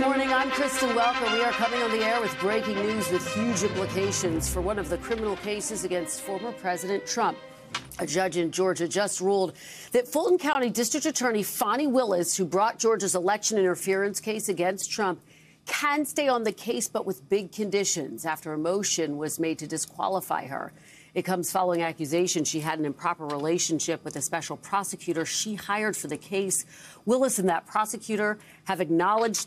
morning. I'm Kristen Welker. We are coming on the air with breaking news with huge implications for one of the criminal cases against former President Trump. A judge in Georgia just ruled that Fulton County District Attorney Fani Willis, who brought Georgia's election interference case against Trump, can stay on the case, but with big conditions after a motion was made to disqualify her. It comes following accusations she had an improper relationship with a special prosecutor she hired for the case. Willis and that prosecutor have acknowledged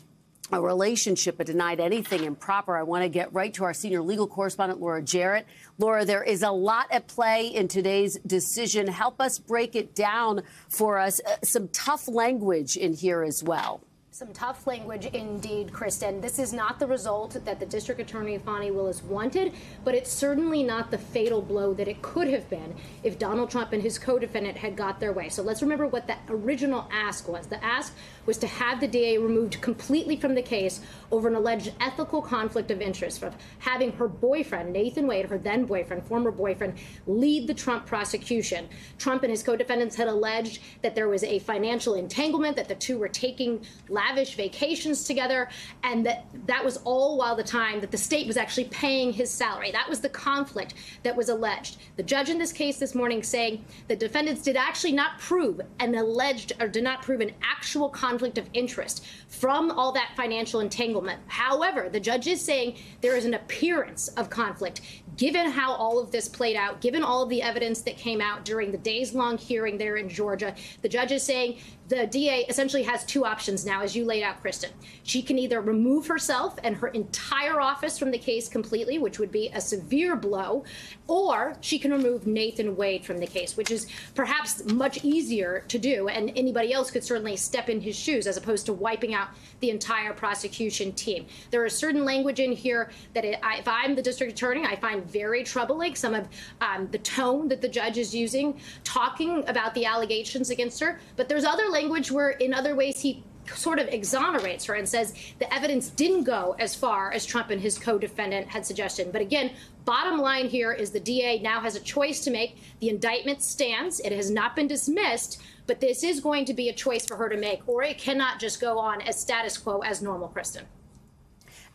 a relationship but denied anything improper. I want to get right to our senior legal correspondent, Laura Jarrett. Laura, there is a lot at play in today's decision. Help us break it down for us. Uh, some tough language in here as well. Some tough language indeed, Kristen. This is not the result that the district attorney Fani Willis wanted, but it's certainly not the fatal blow that it could have been if Donald Trump and his co-defendant had got their way. So let's remember what the original ask was. The ask was to have the DA removed completely from the case over an alleged ethical conflict of interest of having her boyfriend, Nathan Wade, her then boyfriend, former boyfriend, lead the Trump prosecution. Trump and his co-defendants had alleged that there was a financial entanglement, that the two were taking lavish vacations together, and that that was all while the time that the state was actually paying his salary. That was the conflict that was alleged. The judge in this case this morning saying the defendants did actually not prove an alleged or did not prove an actual conflict of interest from all that financial entanglement. However, the judge is saying there is an appearance of conflict given how all of this played out, given all of the evidence that came out during the days long hearing there in Georgia, the judge is saying the DA essentially has two options now, as you laid out, Kristen. She can either remove herself and her entire office from the case completely, which would be a severe blow, or she can remove Nathan Wade from the case, which is perhaps much easier to do. And anybody else could certainly step in his shoes as opposed to wiping out the entire prosecution team. There is certain language in here that it, I, if I'm the district attorney, I find very troubling. Some of um, the tone that the judge is using, talking about the allegations against her. But there's other language where, in other ways, he sort of exonerates her and says the evidence didn't go as far as Trump and his co-defendant had suggested. But again, bottom line here is the DA now has a choice to make. The indictment stands. It has not been dismissed, but this is going to be a choice for her to make, or it cannot just go on as status quo as normal, Kristen.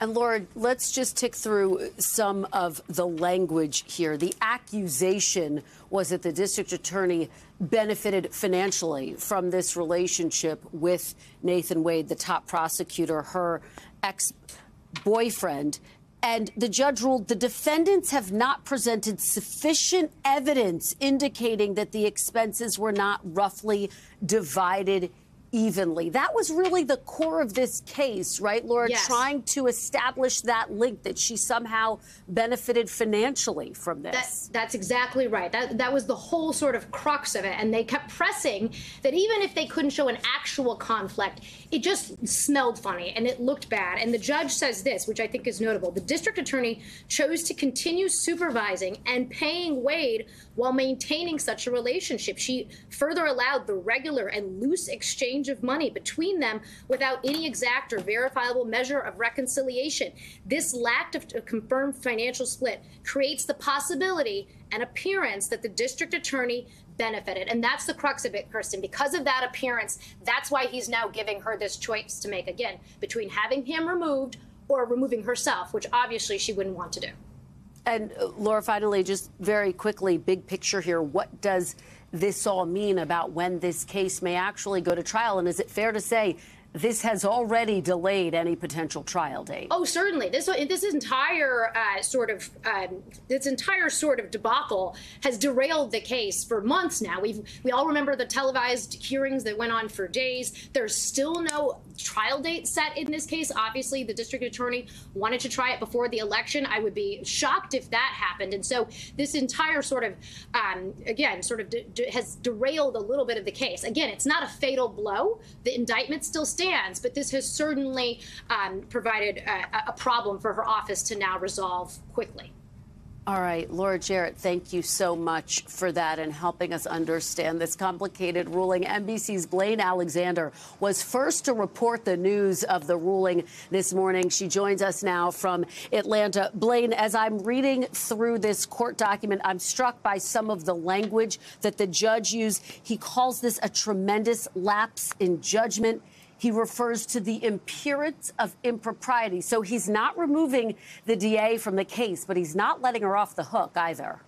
And Laura, let's just tick through some of the language here. The accusation was that the district attorney benefited financially from this relationship with Nathan Wade, the top prosecutor, her ex boyfriend. And the judge ruled the defendants have not presented sufficient evidence indicating that the expenses were not roughly divided evenly. That was really the core of this case, right, Laura? Yes. Trying to establish that link that she somehow benefited financially from this. That, that's exactly right. That, that was the whole sort of crux of it. And they kept pressing that even if they couldn't show an actual conflict, it just smelled funny and it looked bad. And the judge says this, which I think is notable. The district attorney chose to continue supervising and paying Wade while maintaining such a relationship. She further allowed the regular and loose exchange exchange of money between them without any exact or verifiable measure of reconciliation. This lack of a confirmed financial split creates the possibility and appearance that the district attorney benefited. And that's the crux of it, Kristen. Because of that appearance, that's why he's now giving her this choice to make again between having him removed or removing herself, which obviously she wouldn't want to do. And uh, Laura, finally, just very quickly, big picture here. What does this all mean about when this case may actually go to trial? And is it fair to say this has already delayed any potential trial date. Oh, certainly. This this entire uh, sort of um, this entire sort of debacle has derailed the case for months now. We we all remember the televised hearings that went on for days. There's still no trial date set in this case. Obviously, the district attorney wanted to try it before the election. I would be shocked if that happened. And so this entire sort of um, again sort of de de has derailed a little bit of the case. Again, it's not a fatal blow. The indictment still stands, but this has certainly um, provided a, a problem for her office to now resolve quickly. All right, Laura Jarrett, thank you so much for that and helping us understand this complicated ruling. NBC's Blayne Alexander was first to report the news of the ruling this morning. She joins us now from Atlanta. Blayne, as I'm reading through this court document, I'm struck by some of the language that the judge used. He calls this a tremendous lapse in judgment. He refers to the appearance of impropriety. So he's not removing the DA from the case, but he's not letting her off the hook either.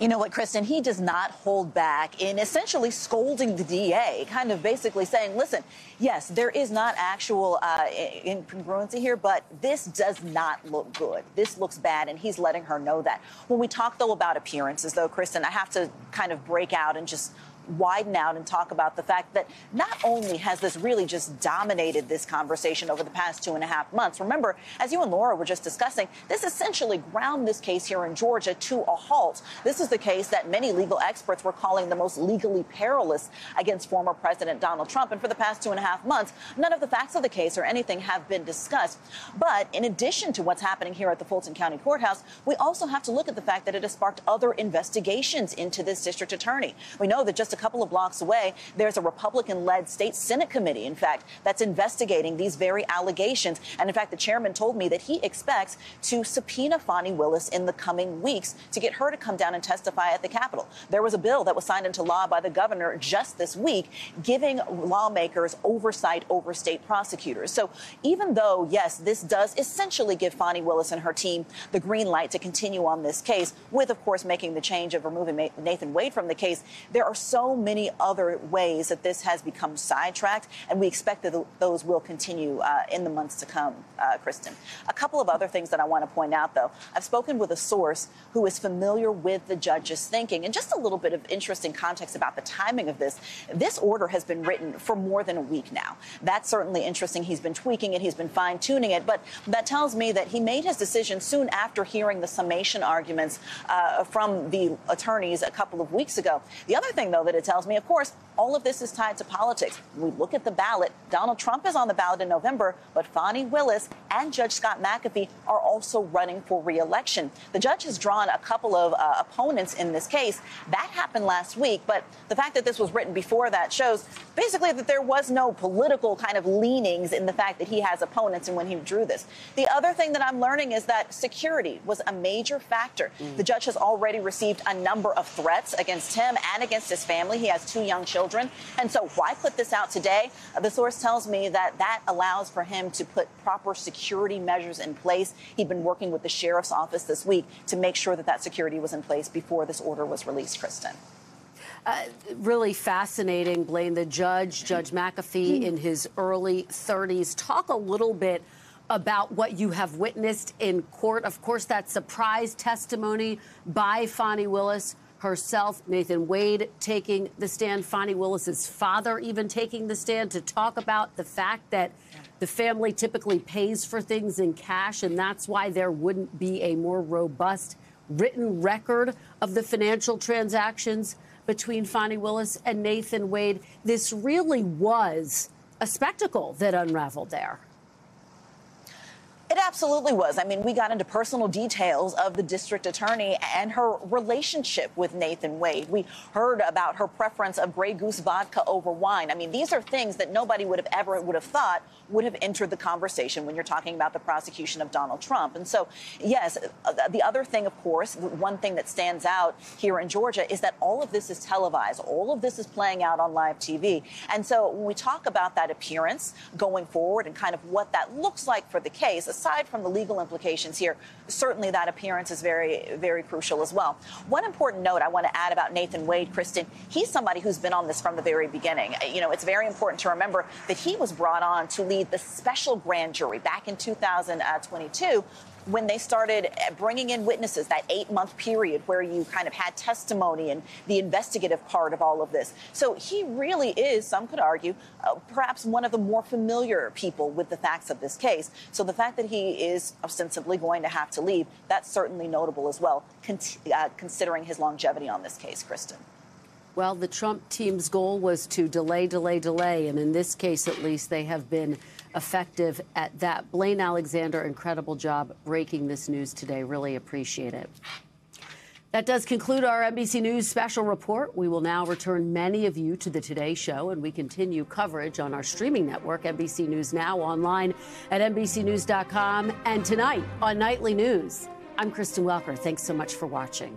You know what, Kristen? He does not hold back in essentially scolding the DA, kind of basically saying, listen, yes, there is not actual uh, incongruency here, but this does not look good. This looks bad, and he's letting her know that. When we talk, though, about appearances, though, Kristen, I have to kind of break out and just widen out and talk about the fact that not only has this really just dominated this conversation over the past two and a half months, remember, as you and Laura were just discussing, this essentially ground this case here in Georgia to a halt. This is the case that many legal experts were calling the most legally perilous against former President Donald Trump. And for the past two and a half months, none of the facts of the case or anything have been discussed. But in addition to what's happening here at the Fulton County Courthouse, we also have to look at the fact that it has sparked other investigations into this district attorney. We know that just a couple of blocks away, there's a Republican led state Senate committee, in fact, that's investigating these very allegations. And in fact, the chairman told me that he expects to subpoena Fani Willis in the coming weeks to get her to come down and testify at the Capitol. There was a bill that was signed into law by the governor just this week, giving lawmakers oversight over state prosecutors. So even though, yes, this does essentially give Fani Willis and her team the green light to continue on this case, with, of course, making the change of removing Nathan Wade from the case, there are so many other ways that this has become sidetracked, and we expect that those will continue uh, in the months to come, uh, Kristen. A couple of other things that I want to point out, though. I've spoken with a source who is familiar with the judge's thinking, and just a little bit of interesting context about the timing of this. This order has been written for more than a week now. That's certainly interesting. He's been tweaking it, he's been fine tuning it, but that tells me that he made his decision soon after hearing the summation arguments uh, from the attorneys a couple of weeks ago. The other thing, though, that it tells me, of course, all of this is tied to politics. We look at the ballot. Donald Trump is on the ballot in November, but Fani Willis and Judge Scott McAfee are also running for reelection. The judge has drawn a couple of uh, opponents in this case. That happened last week, but the fact that this was written before that shows basically that there was no political kind of leanings in the fact that he has opponents and when he drew this. The other thing that I'm learning is that security was a major factor. Mm. The judge has already received a number of threats against him and against his family. He has two young children. And so why put this out today? The source tells me that that allows for him to put proper security measures in place. He'd been working with the sheriff's office this week to make sure that that security was in place before this order was released, Kristen. Uh, really fascinating, Blayne. The judge, Judge McAfee, in his early 30s. Talk a little bit about what you have witnessed in court. Of course, that surprise testimony by Fani Willis herself, Nathan Wade taking the stand, Fani Willis's father even taking the stand to talk about the fact that the family typically pays for things in cash, and that's why there wouldn't be a more robust written record of the financial transactions between Fani Willis and Nathan Wade. This really was a spectacle that unraveled there. Absolutely was. I mean, we got into personal details of the district attorney and her relationship with Nathan Wade. We heard about her preference of Grey Goose vodka over wine. I mean, these are things that nobody would have ever would have thought would have entered the conversation when you're talking about the prosecution of Donald Trump. And so, yes, uh, the other thing, of course, one thing that stands out here in Georgia is that all of this is televised. All of this is playing out on live TV. And so when we talk about that appearance going forward and kind of what that looks like for the case, aside from the legal implications here, certainly that appearance is very, very crucial as well. One important note I want to add about Nathan Wade, Kristen, he's somebody who's been on this from the very beginning. You know, it's very important to remember that he was brought on to lead the special grand jury back in 2022 when they started bringing in witnesses, that eight month period where you kind of had testimony and the investigative part of all of this. So he really is, some could argue, uh, perhaps one of the more familiar people with the facts of this case. So the fact that he is ostensibly going to have to leave, that's certainly notable as well, con- uh, considering his longevity on this case, Kristen. Well, the Trump team's goal was to delay, delay, delay. And in this case, at least, they have been effective at that. Blayne Alexander, incredible job breaking this news today. Really appreciate it. That does conclude our NBC News special report. We will now return many of you to the Today Show, and we continue coverage on our streaming network, NBC News Now, online at NBCNews.com, and tonight on Nightly News. I'm Kristen Welker. Thanks so much for watching.